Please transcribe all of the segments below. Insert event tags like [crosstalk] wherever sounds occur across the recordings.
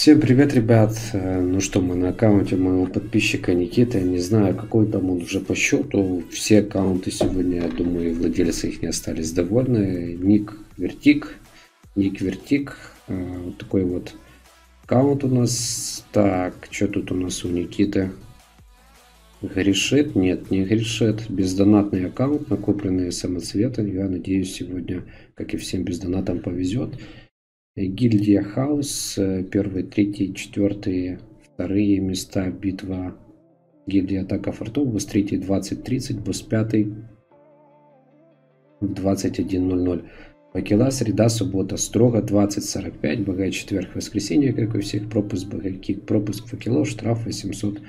Всем привет, ребят! Э, ну что, мы на аккаунте моего подписчика Никиты. Не знаю, какой там он уже по счету. Все аккаунты сегодня, я думаю, владельцы их не остались довольны. Ник Вертик. Ник Вертик. Э, вот такой вот аккаунт у нас. Так, что тут у нас у Никиты? Грешит? Нет, не грешит. Бездонатный аккаунт, накопленные самоцветы. Я надеюсь, сегодня, как и всем бездонатам, повезет. Гильдия Хаус, э, первые, третьи, четвертые, вторые места, битва Гильдия Атака Фортов, босс третий 20.30, босс пятый в 21.00. Факела, среда, суббота, строго 20.45, богат четверг, воскресенье, как у всех, пропуск багайки, пропуск факелов, штраф 800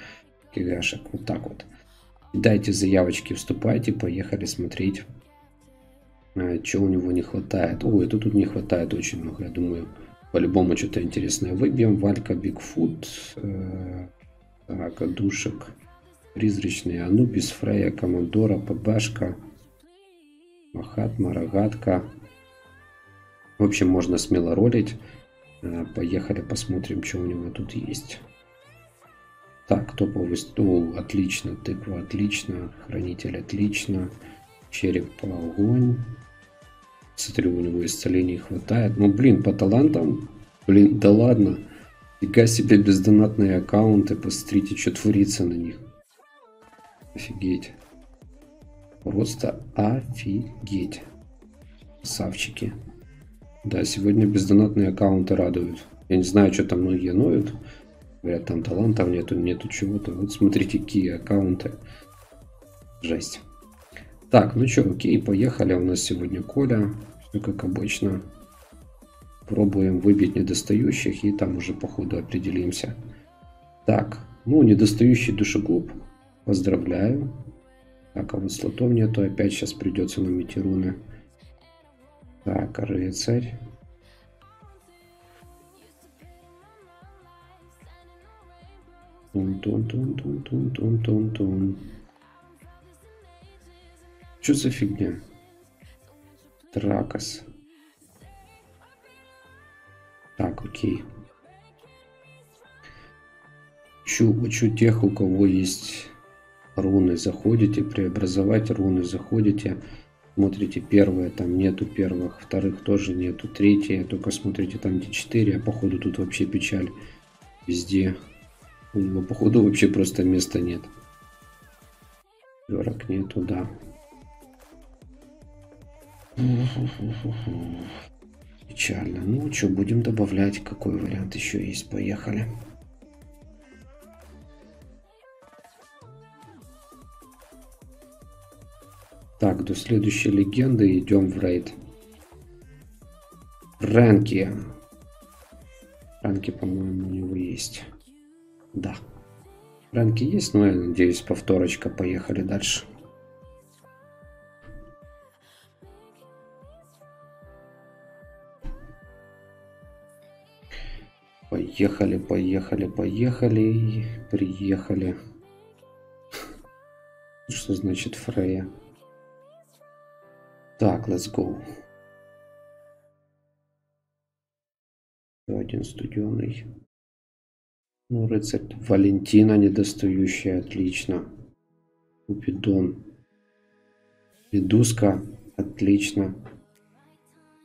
гигашек. Вот так вот. Дайте заявочки, вступайте, поехали смотреть а, что у него не хватает. Ой, это тут не хватает очень много. Я думаю, по-любому что-то интересное выбьем. Валька Бигфут. Э, так, душек. Призрачный Анубис, Фрея, Командора, ПБшка. Махатма, Рогатка. В общем, можно смело ролить. Э, поехали посмотрим, что у него тут есть. Так, топовый стол, отлично. Тыква, отлично. Хранитель, отлично. Череп, огонь. Смотрю, у него исцелений хватает. Ну, блин, по талантам, блин, да ладно. Фига себе бездонатные аккаунты, посмотрите, что творится на них. Офигеть. Просто офигеть. Савчики. Да, сегодня бездонатные аккаунты радуют. Я не знаю, что там многие ноют. Говорят, там талантов нету, нету чего-то. Вот смотрите, какие аккаунты. Жесть. Так, ну что, окей, поехали. У нас сегодня Коля. Все как обычно. Пробуем выбить недостающих и там уже по ходу определимся. Так, ну, недостающий душегуб. Поздравляю. Так, а вот слотов нету. Опять сейчас придется на руны. Так, рыцарь. Тун-тун-тун-тун-тун-тун-тун-тун. Что за фигня? Тракос. Так, окей. Учу, учу тех, у кого есть руны. Заходите, преобразовать руны. Заходите, смотрите первое, там нету первых, вторых тоже нету, третье, только смотрите там где 4, а походу тут вообще печаль везде. У него походу вообще просто места нет. Пятерок нету, да. Печально. Ну что, будем добавлять. Какой вариант еще есть? Поехали. Так, до следующей легенды идем в рейд. Фрэнки. Фрэнки, по-моему, у него есть. Да. Фрэнки есть, но я надеюсь, повторочка. Поехали дальше. Поехали, поехали, поехали. Приехали. Что значит Фрея? Так, let's go. Еще один студеный. Ну, рыцарь Валентина недостающая, отлично. Купидон. Медузка, отлично.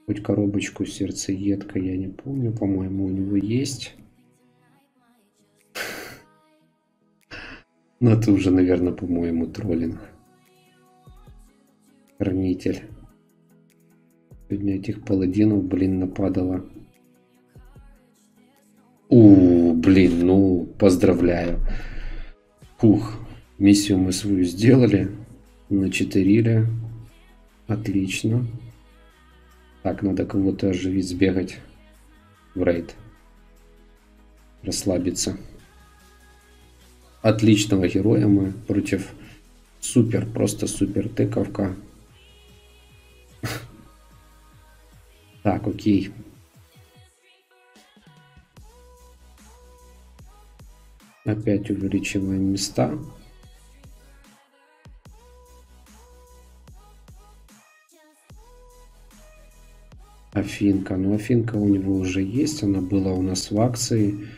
Хоть коробочку сердцеедка, я не помню, по-моему, у него есть. Но это уже, наверное, по-моему, троллинг. Хранитель. Сегодня этих паладинов, блин, нападало. У, блин, ну, поздравляю. Фух, миссию мы свою сделали. Начетерили. Отлично. Так, надо кого-то оживить, сбегать в рейд. Расслабиться. Отличного героя мы против супер, просто супер тыковка. [laughs] Так, окей. Опять увеличиваем места. Афинка. Ну, Афинка у него уже есть. Она была у нас в акции.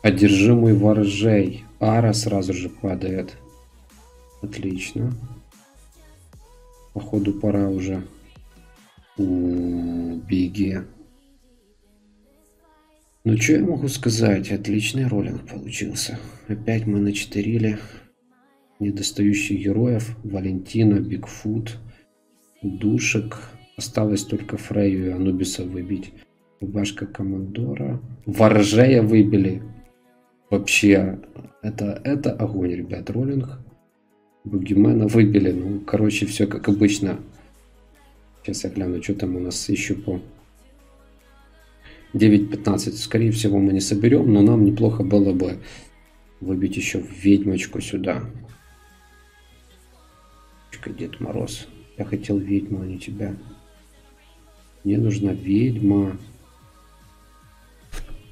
Одержимый ворожей. Ара сразу же падает. Отлично. Походу пора уже. У Биги. Ну, что я могу сказать? Отличный роллинг получился. Опять мы начетырили недостающих героев. Валентина, Бигфут, Душек. Осталось только Фрейю и Анубиса выбить. Рубашка Командора. Ворожея выбили. Вообще, это, это огонь, ребят, роллинг. Бугимена выбили. Ну, короче, все как обычно. Сейчас я гляну, что там у нас еще по 9.15. Скорее всего, мы не соберем, но нам неплохо было бы выбить еще ведьмочку сюда. Дед Мороз. Я хотел ведьму, а не тебя. Мне нужна ведьма.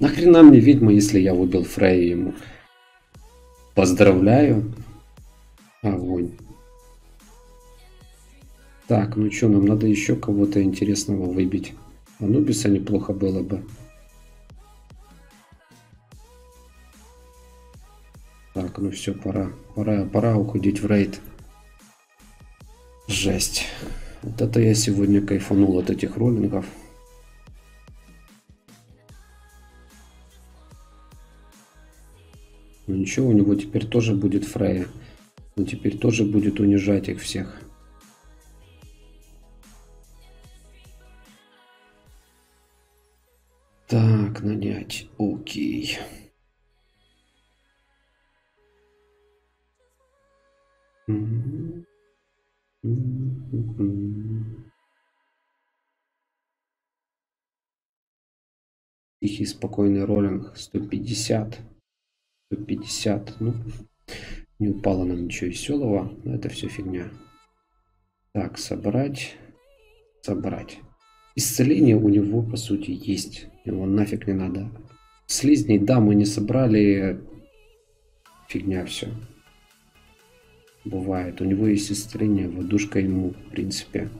Нахрена мне ведьма, если я выбил Фрей ему? Поздравляю. Огонь. Так, ну что, нам надо еще кого-то интересного выбить. Анубиса неплохо было бы. Так, ну все, пора. Пора, пора уходить в рейд. Жесть. Вот это я сегодня кайфанул от этих роллингов. Ну ничего, у него теперь тоже будет Фрея. Он теперь тоже будет унижать их всех. Так, нанять. Окей. Тихий спокойный роллинг 150. 150. Ну, не упало нам ничего веселого. Но это все фигня. Так, собрать. Собрать. Исцеление у него, по сути, есть. Его нафиг не надо. Слизней, да, мы не собрали. Фигня все. Бывает. У него есть исцеление, водушка ему, в принципе,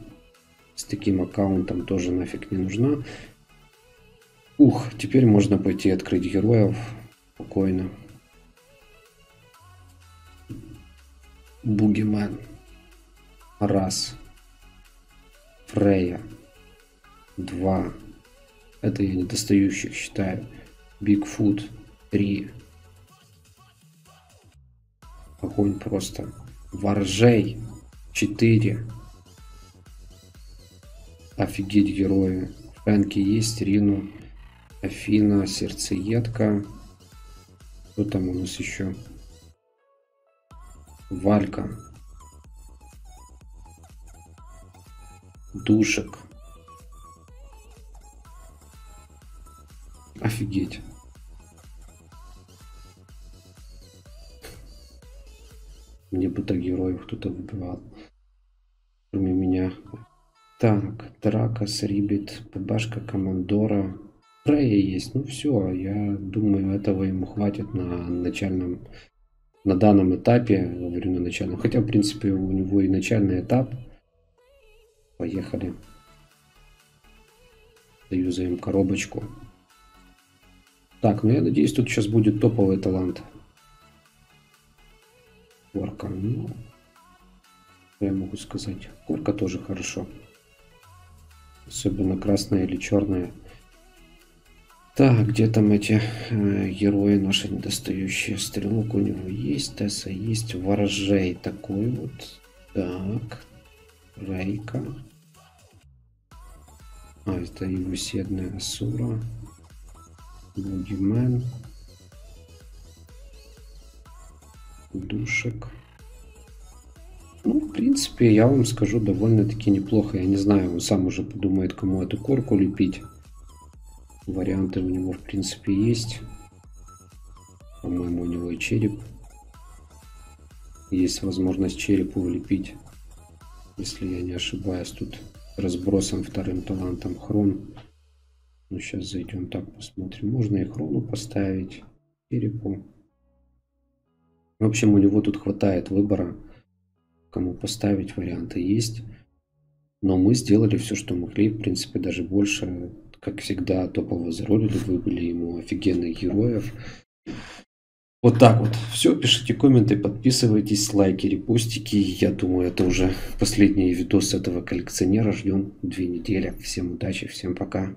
с таким аккаунтом тоже нафиг не нужна. Ух, теперь можно пойти открыть героев спокойно. Бугимен. Раз. Фрея. Два. Это я недостающих считаю. Бигфут. Три. Огонь просто. Воржей. Четыре. Офигеть герои. Фрэнки есть, Рину. Афина, сердцеедка. Кто там у нас еще? Валька. Душек. Офигеть. Мне бы так героев кто-то выбивал. Кроме меня. Так, Дракос, Рибит, Бабашка, Командора. Фрея есть. Ну все, я думаю, этого ему хватит на начальном, на данном этапе. Говорю на начальном. Хотя, в принципе, у него и начальный этап. Поехали. Заюзаем коробочку. Так, ну я надеюсь, тут сейчас будет топовый талант. Корка, ну, я могу сказать. Корка тоже хорошо. Особенно красная или черная. Так, где там эти э, герои наши недостающие? Стрелок у него есть, Тесса есть, Ворожей такой вот. Так, Рейка. А, это его седная Асура. Бугимен. Душек. Ну, в принципе, я вам скажу, довольно-таки неплохо. Я не знаю, он сам уже подумает, кому эту корку лепить. Варианты у него, в принципе, есть. По-моему, у него и череп. Есть возможность черепу влепить. Если я не ошибаюсь, тут разбросом вторым талантом хрон. Ну, сейчас зайдем так, посмотрим. Можно и хрону поставить. Черепу. В общем, у него тут хватает выбора, кому поставить. Варианты есть. Но мы сделали все, что могли, в принципе, даже больше. Как всегда, топово заролили, выбили ему офигенных героев. Вот так вот. Все, пишите комменты, подписывайтесь, лайки, репостики. Я думаю, это уже последний видос этого коллекционера. Ждем две недели. Всем удачи, всем пока.